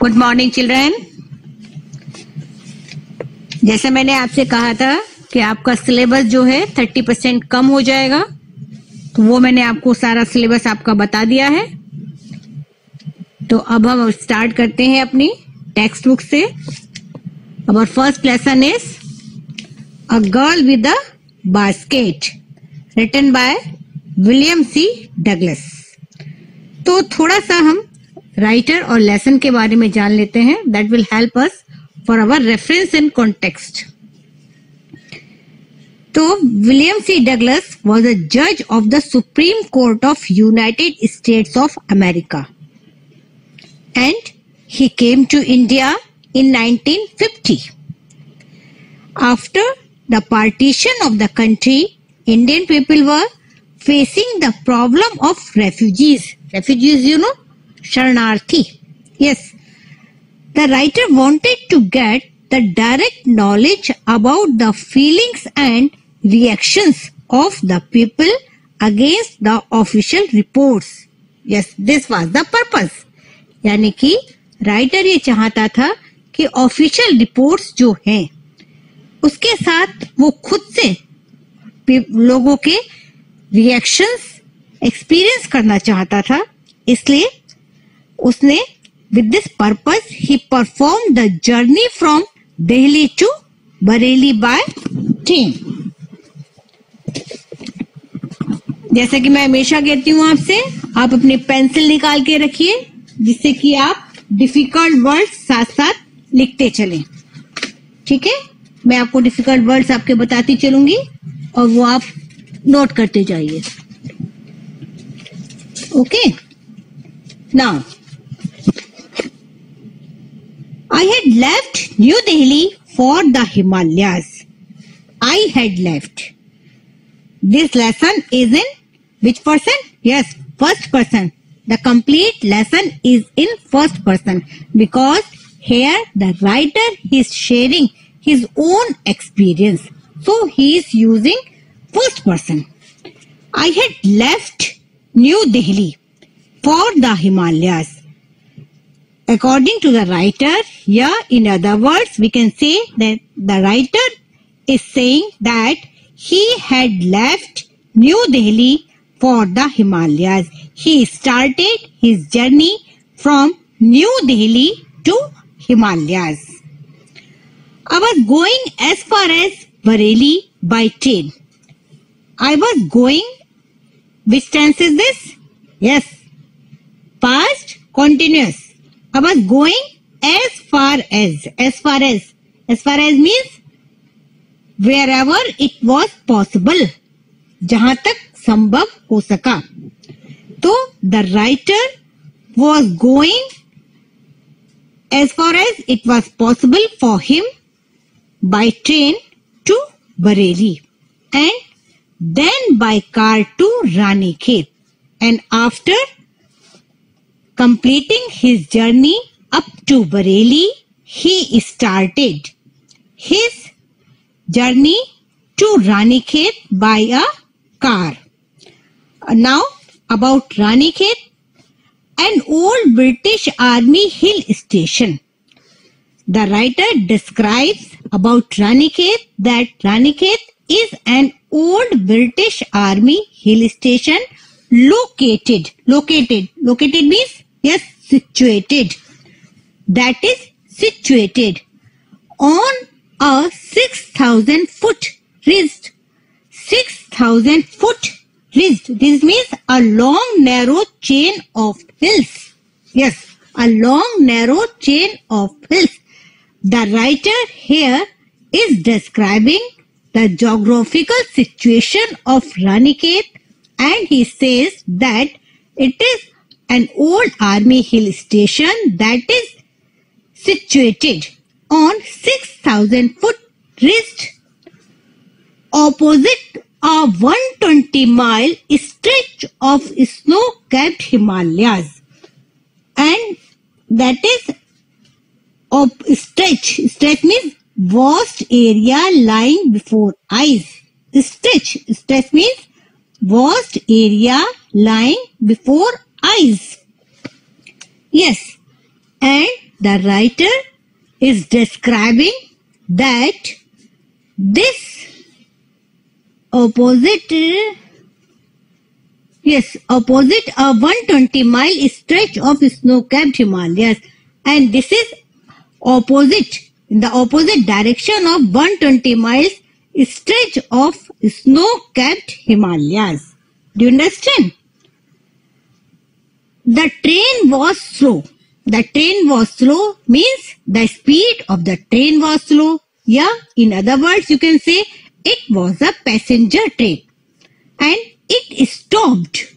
Good morning children. जैसे मैंने आपसे कहा था कि आपका सिलेबस जो है थर्टी परसेंट कम हो जाएगा तो वो मैंने आपको सारा सिलेबस आपका बता दिया है। तो अब हम स्टार्ट करते हैं अपनी टेक्स्ट बुक से। Our first lesson is a girl with a basket written by William C Douglas तो थोड़ा सा हम राइटर और लेसन के बारे में जान लेते हैं that will help us for our reference in context तो William C Douglas was a जज of the Supreme Court of United States of America and he came to India in 1950. After the partition of the country, Indian people were facing the problem of refugees. Refugees, you know, शरणार्थी। Yes the writer wanted to get the direct knowledge about the feelings and reactions of the people against the official reports yes this was the purpose यानी कि writer ये चाहता था कि official report जो है, उसके साथ वो खुद से लोगों के रिएक्शन एक्सपीरियंस करना चाहता था। इसलिए उसने with this purpose he perform the journey from Delhi to Bareilly by train जैसे कि मैं हमेशा कहती हूँ आपसे, आप अपनी पेंसिल निकाल के रखिए, जिससे कि आप डिफ़िकल्ट वर्ड साथ साथ लिखते चलें। ठीक है? मैं आपको डिफ़िकल्ट वर्ड्स आपके बताती चलूँगी, और वो आप नोट करते जाइए। Okay now I had left New Delhi for the Himalayas. I had left. This lesson is in which person? Yes, first person. The complete lesson is in first person because here the writer is sharing his own experience. So he is using first person. I had left New Delhi for the Himalayas. According to the writer, yeah, in other words, we can say that the writer is saying that he had left New Delhi for the Himalayas. He started his journey from New Delhi to Himalayas. I was going as far as Bareilly by train. I was going, which tense is this? Yes, past continuous. अब going as far as as far as as far as means wherever it was possible जहाँ तक संभव हो सका। तो the writer was going as far as it was possible for him by train to Bareilly and then by car to Ranikhet and after completing his journey up to Bareilly he started his journey to Ranikhet by a car. Uh, now about Ranikhet an old British Army hill station. The writer describes about Ranikhet that Ranikhet is an old British Army hill station located, located, located means yes, situated. That is situated on a 6000 foot ridge. 6000 foot ridge. This means a long narrow chain of hills. Yes, a long narrow chain of hills. The writer here is describing the geographical situation of Ranikhet and he says that it is an old army hill station that is situated on 6000 foot ridge opposite a 120 mile stretch of snow capped Himalayas. And that is of stretch stretch means vast area lying before eyes stretch stretch means vast area lying before eyes yes and the writer is describing that this opposite yes opposite a 120 mile stretch of snow-capped Himalayas and this is opposite in the opposite direction of 120 miles stretch of snow-capped Himalayas. Do you understand? The train was slow. The train was slow means the speed of the train was slow. Yeah, in other words, you can say it was a passenger train and it stopped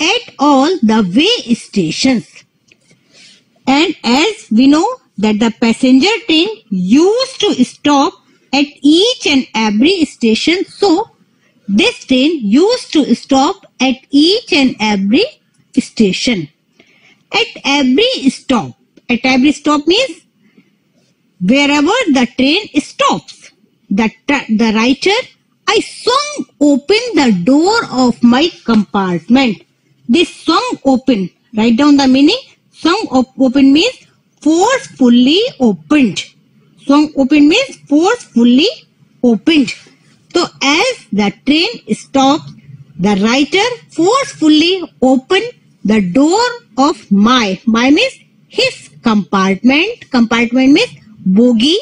at all the way stations. And as we know that the passenger train used to stop at each and every station. So, this train used to stop at each and every station. At every stop, at every stop means wherever the train stops. The, the writer, I swung open the door of my compartment. This swung open, write down the meaning. Swung open means forcefully opened. Swung open means forcefully opened. So as the train stops, the writer forcefully opened the door of my, my means his compartment, compartment means bogie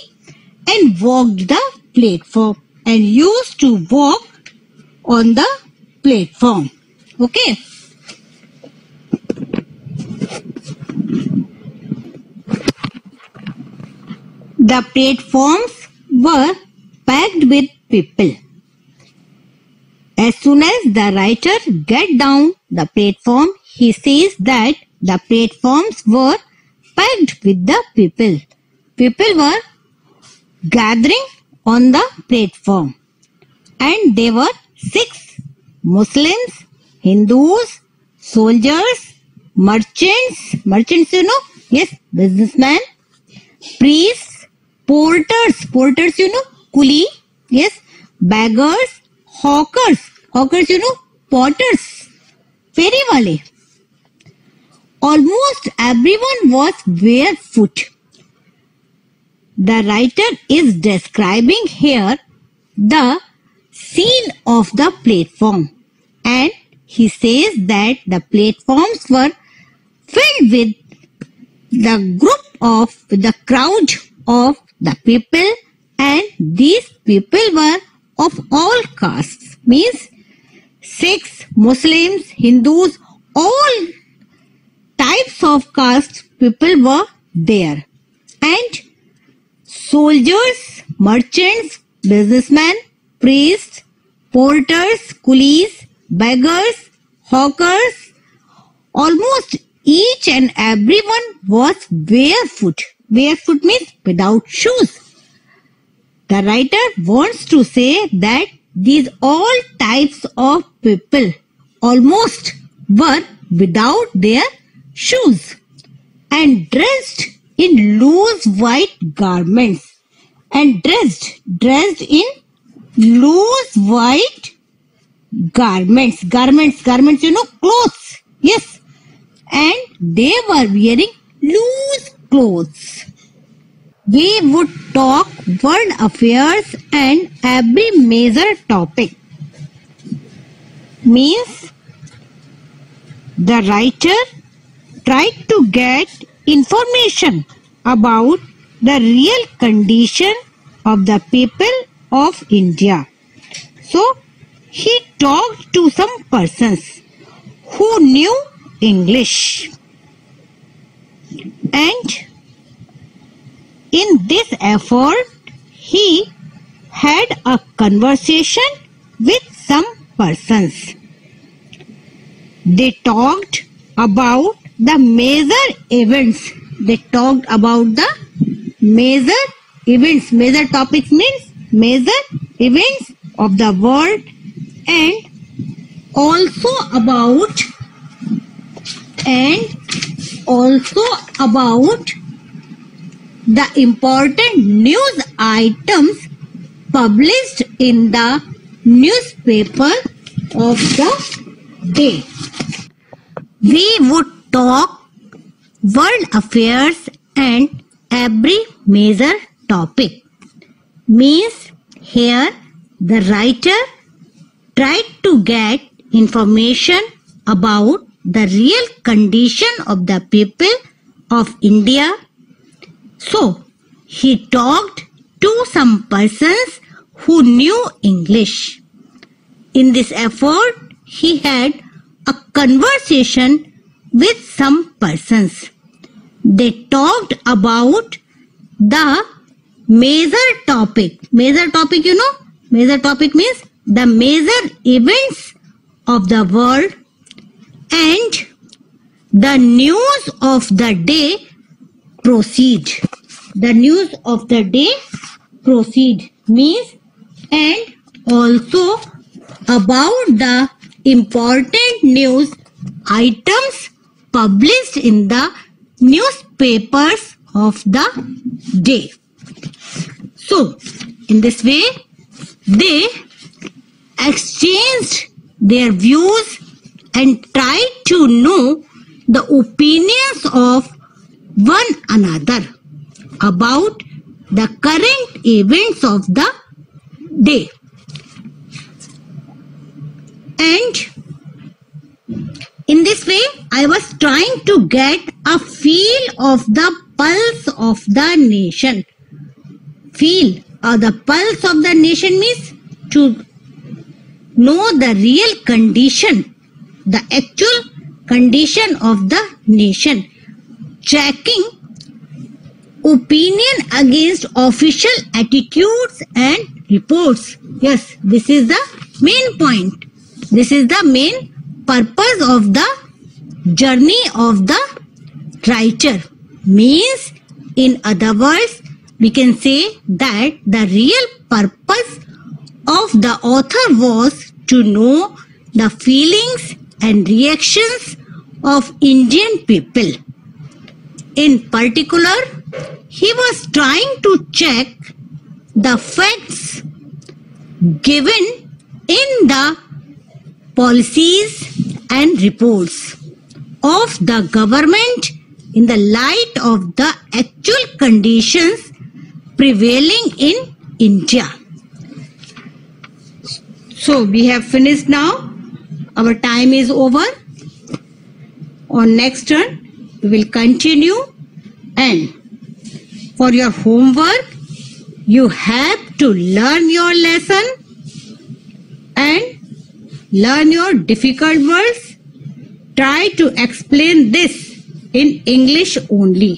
and walked the platform and used to walk on the platform. Okay. The platforms were packed with people. As soon as the writer get down the platform, he says that the platforms were packed with the people. People were gathering on the platform. And they were Sikhs Muslims, Hindus, soldiers, merchants, merchants you know, yes, businessmen, priests, porters. Porters you know? Coolie yes beggars hawkers. Hawkers you know? Potters. Ferry wale almost everyone was barefoot. The writer is describing here the scene of the platform. And he says that the platforms were filled with the group of the crowd of the people. And these people were of all castes. Means Sikhs, Muslims, Hindus, all types of caste people were there and soldiers, merchants, businessmen, priests, porters, coolies, beggars, hawkers, almost each and everyone was barefoot barefoot means without shoes. The writer wants to say that these all types of people almost were without their shoes and dressed in loose white garments and dressed dressed in loose white garments garments garments you know clothes yes and they were wearing loose clothes. We would talk world affairs and every major topic. Means the writer tried to get information about the real condition of the people of India. So he talked to some persons who knew English. And in this effort, he had a conversation with some persons. They talked about the major events. They talked about the major events. Major topics means major events of the world and also about and also about the important news items published in the newspaper of the day. We would talk world affairs and every major topic. Means here the writer tried to get information about the real condition of the people of India. So he talked to some persons who knew English. In this effort, he had a conversation with some persons. They talked about the major topic. Major topic, you know? Major topic means the major events of the world and the news of the day proceed. The news of the day proceed means and also about the important news items published in the newspapers of the day. So, in this way, they exchanged their views and tried to know the opinions of one another about the current events of the day. And in this way, I was trying to get a feel of the pulse of the nation. Feel or the pulse of the nation means to know the real condition, the actual condition of the nation. Checking opinion against official attitudes and reports. Yes, this is the main point. This is the main purpose of the journey of the writer. Means, in other words, we can say that the real purpose of the author was to know the feelings and reactions of Indian people. In particular, he was trying to check the facts given in the policies and reports of the government in the light of the actual conditions prevailing in India. So we have finished now. Our time is over. On next turn, we will continue and for your homework, you have to learn your lesson and learn your difficult words. Try to explain this in English only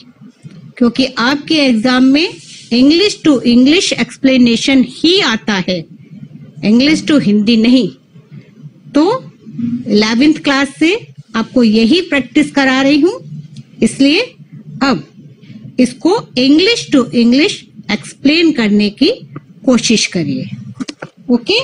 क्योंकि आपके exam में English to English explanation ही आता है। English to Hindi नहीं। तो eleventh class से आपको यही प्रैक्टिस करा रही हूँ। इसलिए अब इसको इंग्लिश टू इंग्लिश एक्सप्लेन करने की कोशिश करिए। ओके